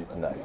you tonight.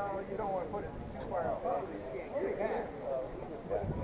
Well, you don't want to put it too far outside. You can't get it.